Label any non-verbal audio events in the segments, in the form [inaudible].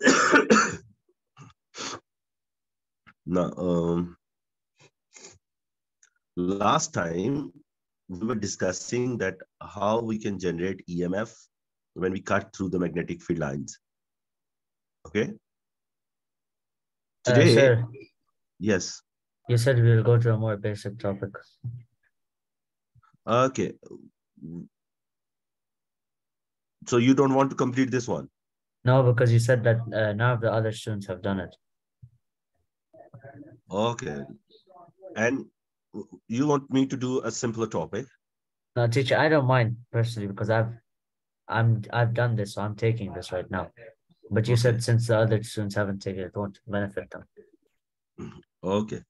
[coughs] now, um, last time we were discussing that how we can generate EMF when we cut through the magnetic field lines. Okay. Uh, Today, sir, yes. you said we will go to a more basic topic. Okay. So you don't want to complete this one? No, because you said that uh, none of the other students have done it. Okay. And you want me to do a simpler topic? No, teacher, I don't mind personally because I've I'm I've done this, so I'm taking this right now. But you Okay. said since the other students haven't taken it, it won't benefit them. Okay.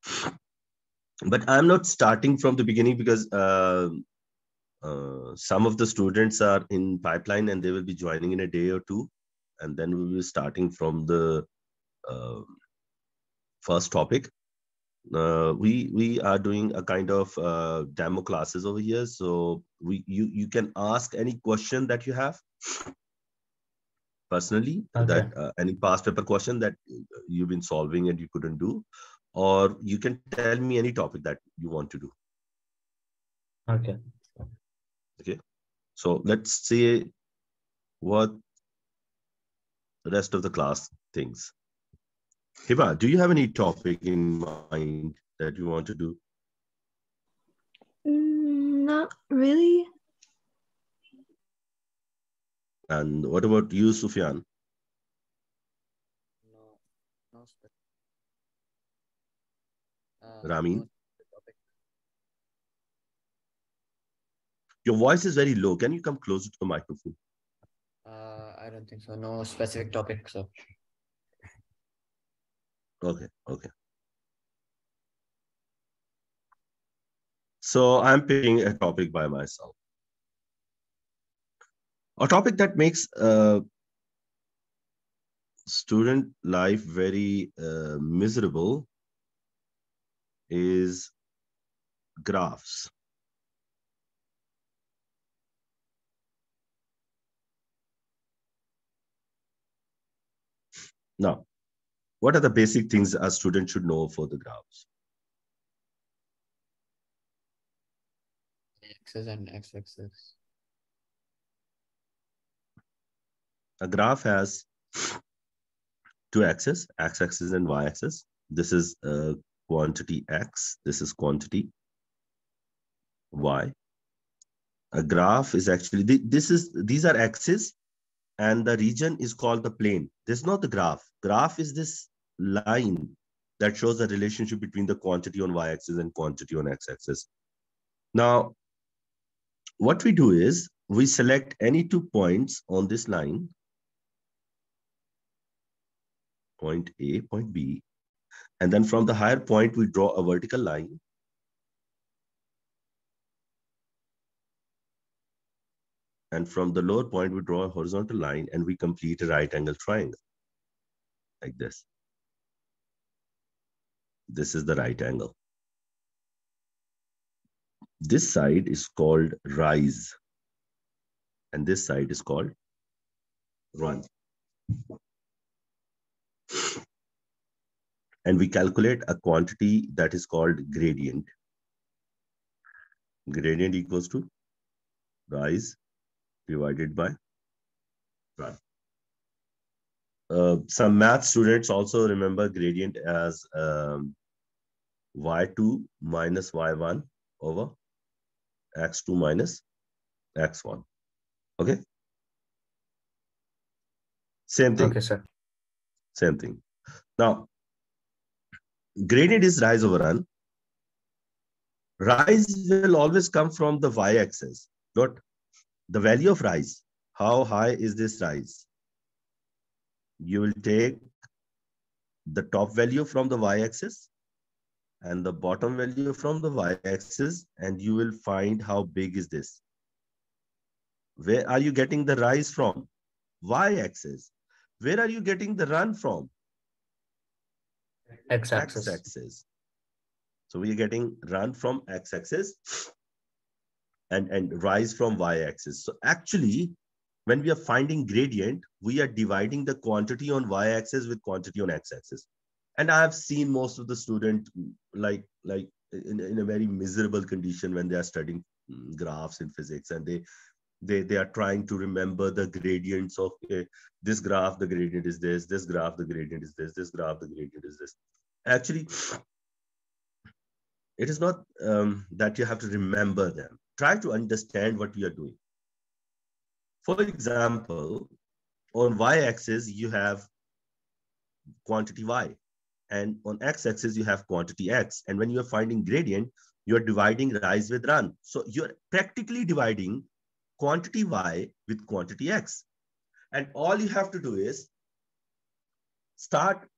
But I'm not starting from the beginning because uh, uh, some of the students are in pipeline and they will be joining in a day or two. And then we will be starting from the uh, first topic. Uh, we we are doing a kind of uh, demo classes over here. So we you you can ask any question that you have personally Okay. that uh, any past paper question that you've been solving and you couldn't do or you can tell me any topic that you want to do Okay. Okay. So let's see what rest of the class thinks hiba do you have any topic in mind that you want to do? Mm, Not really. and what about you sufyan? No, no uh, Ramin? no your voice is very low. Can you come closer to the microphone Uh, I don't think so. No specific topic. So Okay, okay. So I'm picking a topic by myself. A topic that makes uh, student life very uh, miserable is graphs. Now, what are the basic things a student should know for the graphs? axis and x-axis. A graph has two axes, x-axis and y-axis. This is uh, quantity x, this is quantity y. A graph is actually, this is, these are axes and the region is called the plane. This is not the graph. Graph is this line that shows the relationship between the quantity on y-axis and quantity on x-axis. Now, what we do is we select any two points on this line point A, point B. And then from the higher point, we draw a vertical line. And from the lower point, we draw a horizontal line and we complete a right angle triangle like this. This is the right angle. This side is called rise. And this side is called run. and we calculate a quantity that is called gradient. Gradient equals to rise divided by run. Uh, some math students also remember gradient as um, y2 minus y1 over x2 minus x1. Okay? Same thing. Okay, sir. Same thing. Now, gradient is rise over run. Rise will always come from the y-axis. Not the value of rise. How high is this rise? You will take the top value from the y-axis and the bottom value from the y-axis and you will find how big is this. Where are you getting the rise from? Y-axis. Where are you getting the run from? X-axis. x-axis. So we are getting run from x-axis and, and rise from y-axis. So actually, when we are finding gradient, we are dividing the quantity on y-axis with quantity on x-axis. And I have seen most of the student like like in, in a very miserable condition when they are studying mm, graphs in physics and they they they are trying to remember the gradients of uh, this graph the gradient is this this graph the gradient is this this graph the gradient is this. Actually it is not um, that you have to remember them. Try to understand what you are doing for example on y-axis you have quantity y and on x-axis you have quantity x and when you are finding gradient you're dividing rise with run so you're practically dividing quantity y with quantity x. And all you have to do is start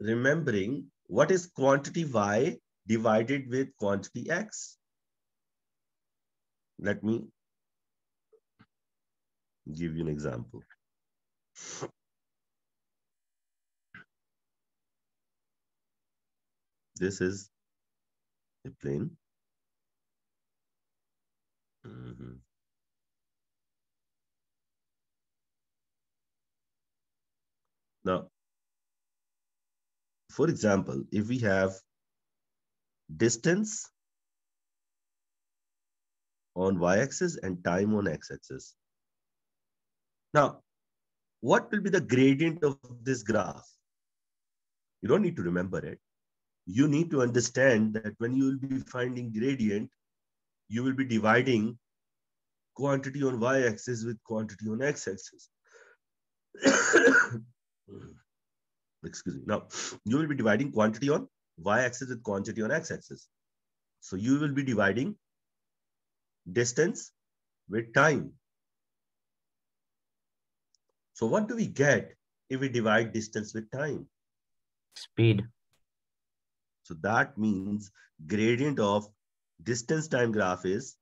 remembering what is quantity y divided with quantity x. Let me give you an example. This is a plane. Mm -hmm. Now, for example, if we have distance on y-axis and time on x-axis. Now, what will be the gradient of this graph? You don't need to remember it. You need to understand that when you will be finding gradient, you will be dividing quantity on y-axis with quantity on x-axis. [coughs] excuse me. Now, you will be dividing quantity on y-axis with quantity on x-axis. So you will be dividing distance with time. So what do we get if we divide distance with time? Speed. So that means gradient of distance time graph is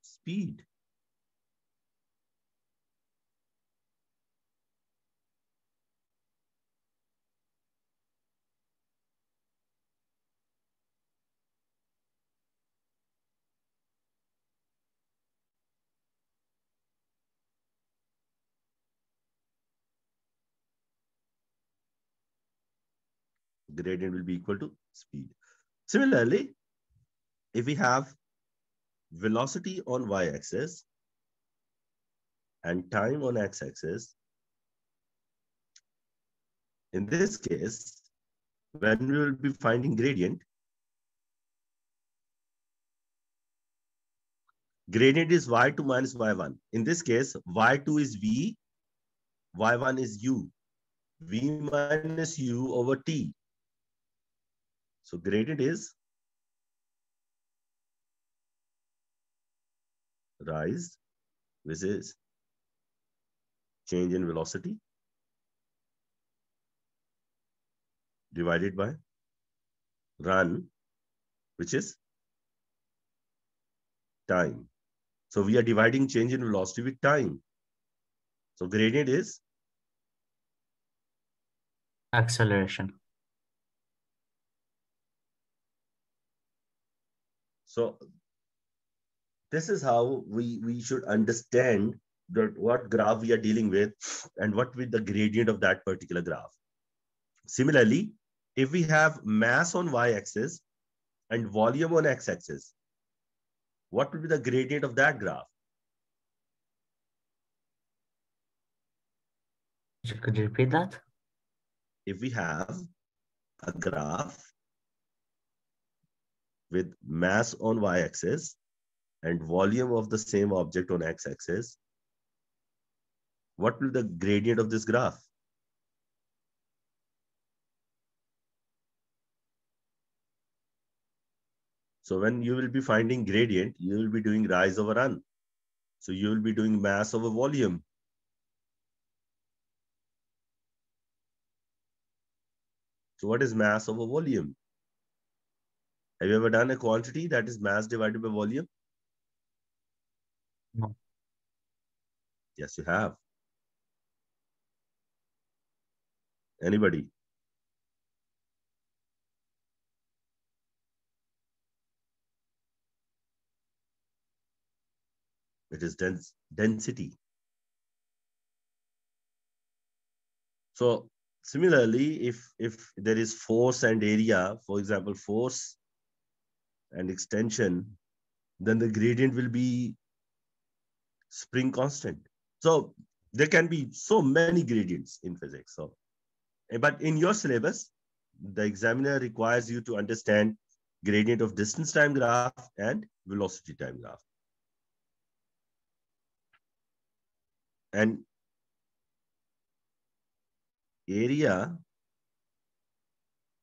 speed. Gradient will be equal to speed. Similarly, if we have velocity on y-axis and time on x-axis, in this case, when we will be finding gradient, gradient is y2 minus y1. In this case, y2 is v, y1 is u, v minus u over t. So gradient is rise, which is change in velocity divided by run, which is time. So we are dividing change in velocity with time. So gradient is acceleration. So this is how we, we should understand that what graph we are dealing with and what with the gradient of that particular graph. Similarly, if we have mass on y-axis and volume on x-axis, what will be the gradient of that graph? Could you repeat that? If we have a graph with mass on y-axis and volume of the same object on x-axis, what will the gradient of this graph? So when you will be finding gradient, you will be doing rise over run. So you will be doing mass over volume. So what is mass over volume? Have you ever done a quantity that is mass divided by volume? No. Yes, you have. Anybody? It is density. So similarly, if, if there is force and area, for example, force and extension, then the gradient will be spring constant. So there can be so many gradients in physics. So, eh, but in your syllabus, the examiner requires you to understand gradient of distance time graph and velocity time graph. And area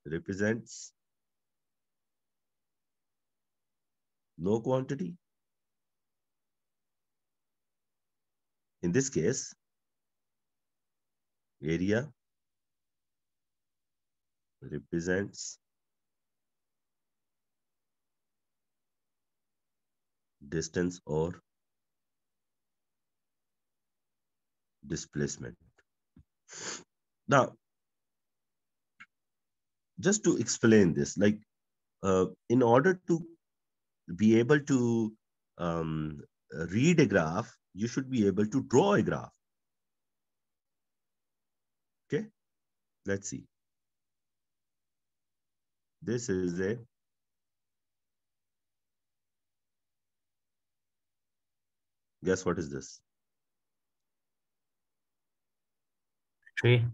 represents no quantity. In this case, area represents distance or displacement. Now, just to explain this, like uh, in order to be able to um, read a graph, you should be able to draw a graph. Okay, let's see. This is a guess what is this? Tree.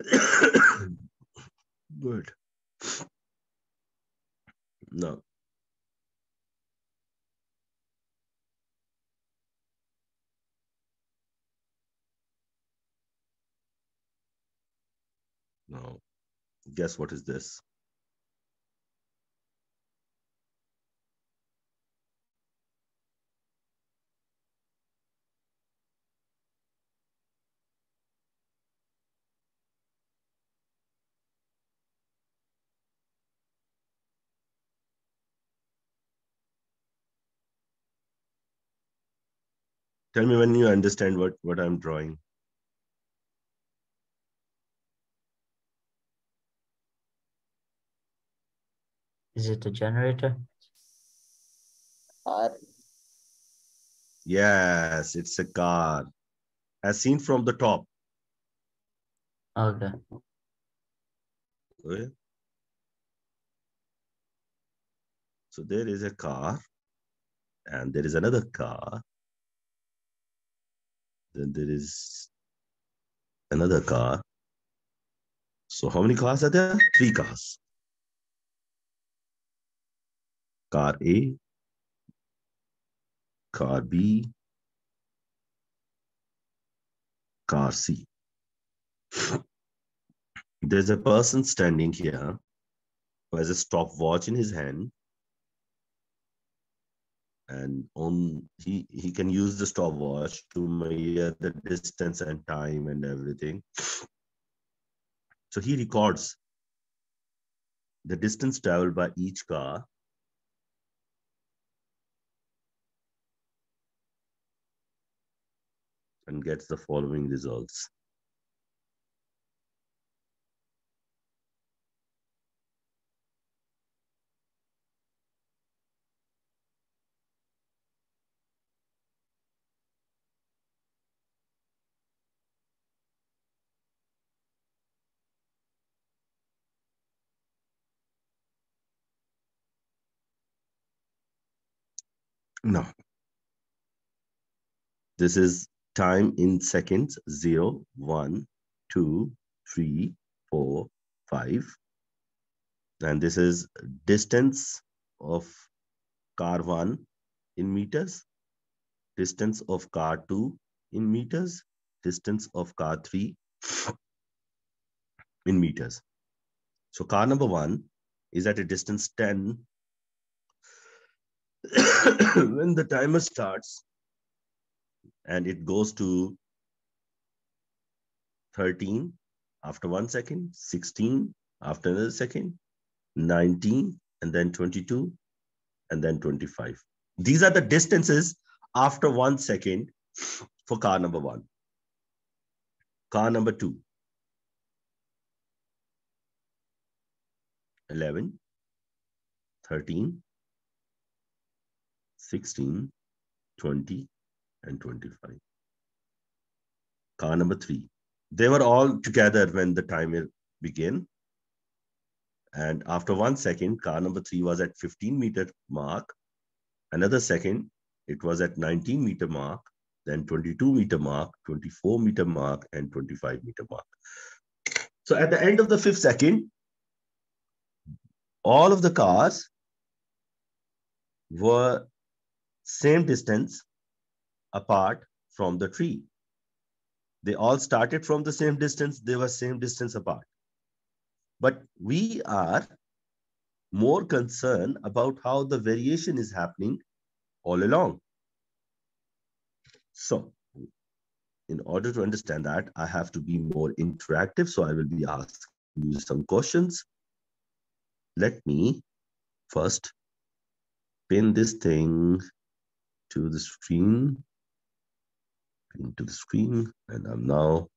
[coughs] Good. No. No. Guess what is this? Tell me when you understand what, what I'm drawing. Is it a generator? R. Yes, it's a car. As seen from the top. Okay. Oh, okay. So there is a car and there is another car. Then there is another car. So how many cars are there? Three cars. Car A, car B, car C. There's a person standing here who has a stopwatch in his hand. And on he he can use the stopwatch to measure the distance and time and everything. So he records the distance traveled by each car and gets the following results. No. This is time in seconds 0, 1, 2, 3, 4, 5. And this is distance of car 1 in meters, distance of car 2 in meters, distance of car 3 in meters. So car number 1 is at a distance 10 [coughs] when the timer starts and it goes to 13 after one second, 16 after another second, 19, and then 22, and then 25. These are the distances after one second for car number one. Car number two, 11, 13, 16, 20, and 25. car number three. They were all together when the timer began. And after one second, car number three was at 15 meter mark. Another second, it was at 19 meter mark, then 22 meter mark, 24 meter mark, and 25 meter mark. So at the end of the fifth second, all of the cars were same distance apart from the tree. They all started from the same distance, they were same distance apart. But we are more concerned about how the variation is happening all along. So in order to understand that, I have to be more interactive. So I will be asking you some questions. Let me first pin this thing to the screen, into the screen, and I'm now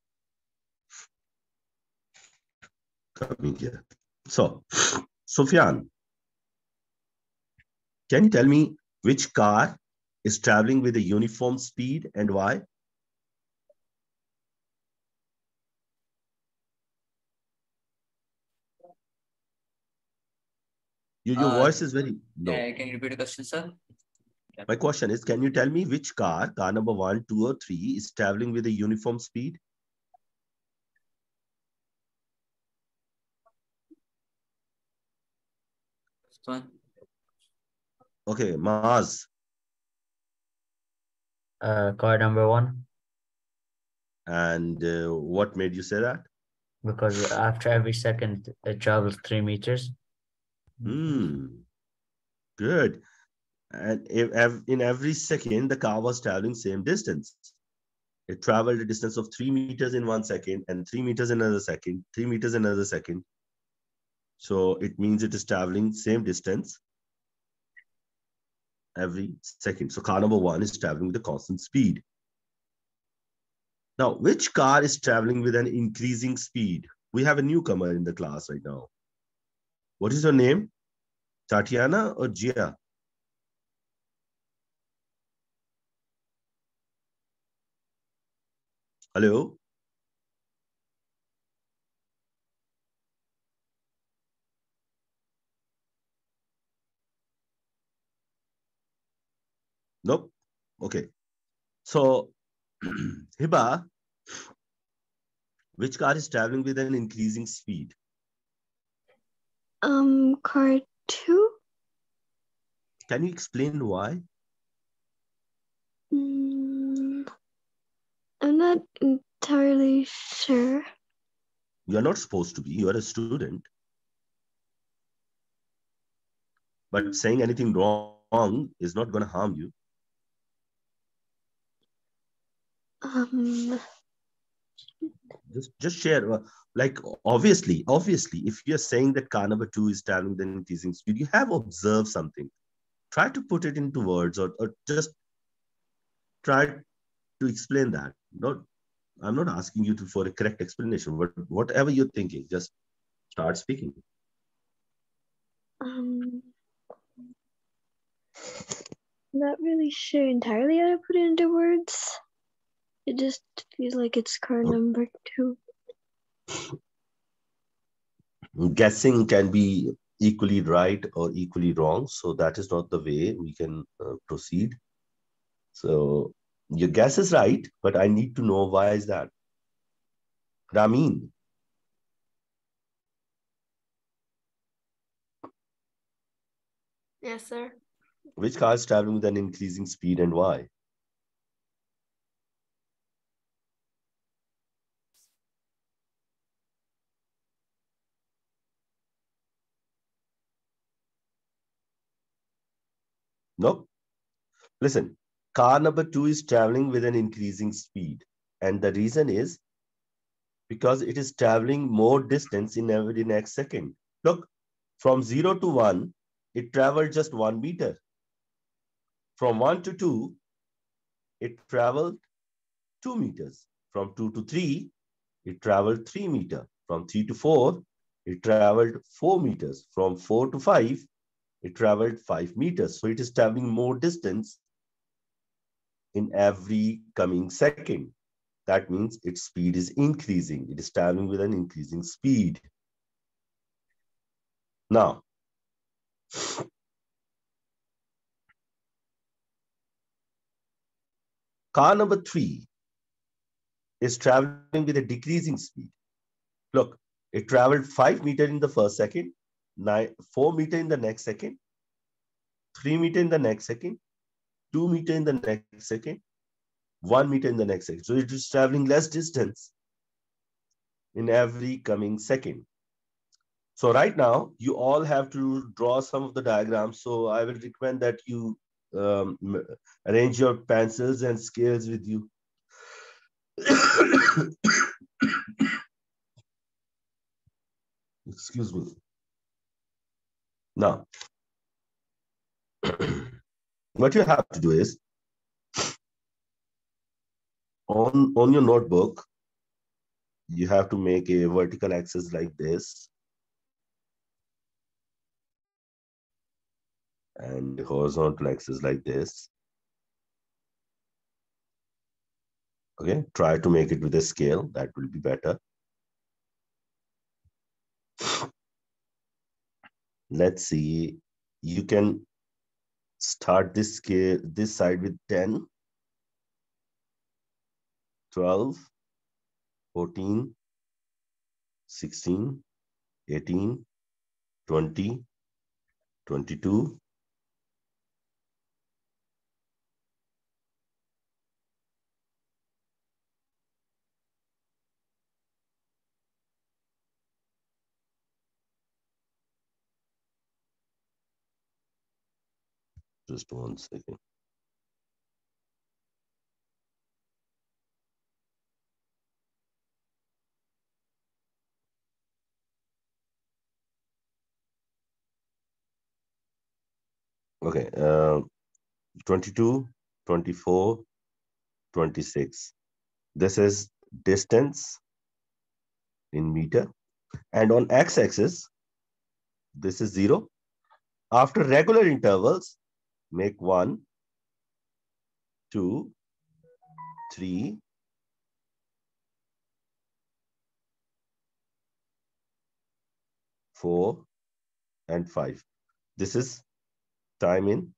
coming here. So, Sufyan, can you tell me which car is traveling with a uniform speed and why? Your, your Uh, voice is very low. Yeah, can you repeat the question, sir? My question is, can you tell me which car, car number one, two, or three, is traveling with a uniform speed? First one. Okay, Maz. Uh, car number one, And uh, what made you say that? because after every second it travels three meters. Hmm. Good. And in every second, the car was traveling same distance. It traveled a distance of three meters in one second, and three meters in another second, three meters in another second. So it means it is traveling same distance every second. So car number one is traveling with a constant speed. Now, which car is traveling with an increasing speed? We have a newcomer in the class right now. What is your name? Tatiana or Gia? Hello? Nope. Okay. So, [clears throat] Hiba, which car is traveling with an increasing speed? Um, car two? Can you explain why? Mm, not entirely sure. You're not supposed to be. You're a student. But saying anything wrong is not going to harm you. Um, Just, just share. uh, Like, obviously, obviously, if you're saying that car number two is traveling with an increasing speed, you have observed something. Try to put it into words or, or just try to explain that. Not, I'm not asking you to, for a correct explanation, but whatever you're thinking, just start speaking. um, not really sure entirely how to put it into words. It just feels like it's car number two. guessing can be equally right or equally wrong so that is not the way we can uh, proceed so your guess is right but i need to know why is that ramin Yes, sir. which car is traveling with an increasing speed and why Nope. Listen, car number two is traveling with an increasing speed. And the reason is because it is traveling more distance in every next second. Look, from zero to one, it traveled just one meter. From one to two, it traveled two meters. From two to three, it traveled three meter. From three to four, it traveled four meters. From four to five, it traveled five meters. So it is traveling more distance in every coming second. that means its speed is increasing. It is traveling with an increasing speed. Now, car number three is traveling with a decreasing speed. Look, it traveled five meter in the first second, nine, four meter in the next second, three meter in the next second, two meter in the next second, one meter in the next second. So it is traveling less distance in every coming second. So right now, you all have to draw some of the diagrams. So I will recommend that you um, arrange your pencils and scales with you. [coughs] Excuse me. Now, what you have to do is on, on your notebook, you have to make a vertical axis like this. And horizontal axis like this. Okay, try to make it with a scale. That will be better. Let's see. You can start this scale, this side with 10, 12, 14, 16, 18, 20, 22, Just one second. Okay, uh, 22, 24, 26. This is distance in meter. And on x-axis, this is zero. After regular intervals, make one, two, three, four, and five. This is time in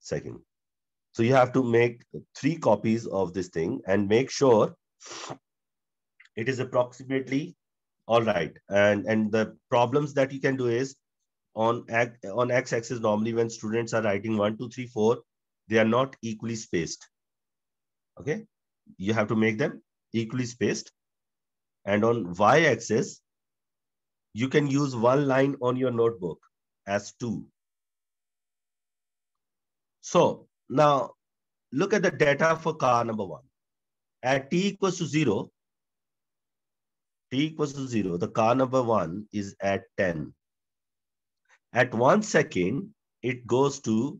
second. So you have to make three copies of this thing and make sure it is approximately all right. And, and the problems that you can do is on, on x-axis, normally when students are writing one, two, three, four, they are not equally spaced. Okay. You have to make them equally spaced. And on y-axis, you can use one line on your notebook as two. So now look at the data for car number one. At t equals to zero, t equals to zero, the car number one is at 10. At one second, it goes to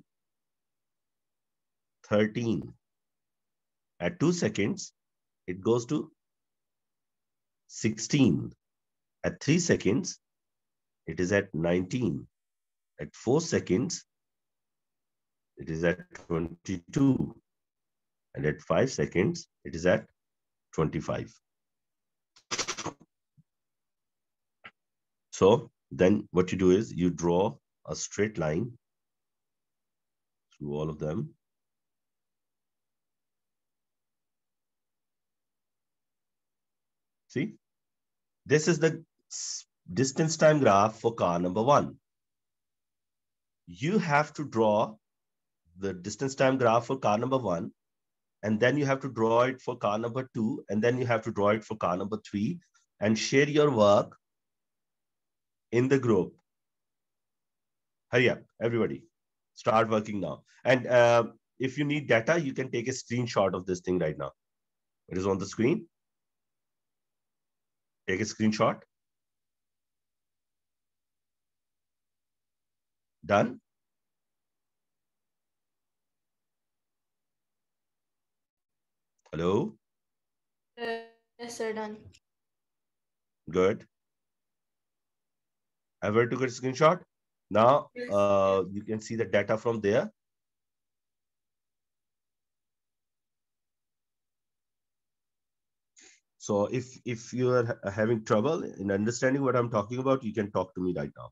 13. At two seconds, it goes to 16. At three seconds, it is at 19. At four seconds, it is at 22. And at five seconds, it is at 25. So then what you do is you draw a straight line through all of them. See, this is the distance time graph for car number one. You have to draw the distance time graph for car number one, and then you have to draw it for car number two, and then you have to draw it for car number three, and share your work in the group. Hurry up, everybody. Start working now. And uh, if you need data, you can take a screenshot of this thing right now. It is on the screen. Take a screenshot. Done? Hello? Uh, yes, sir, done. Good. Ever took a screenshot? Now uh, you can see the data from there. So if if you are having trouble in understanding what I'm talking about, you can talk to me right now.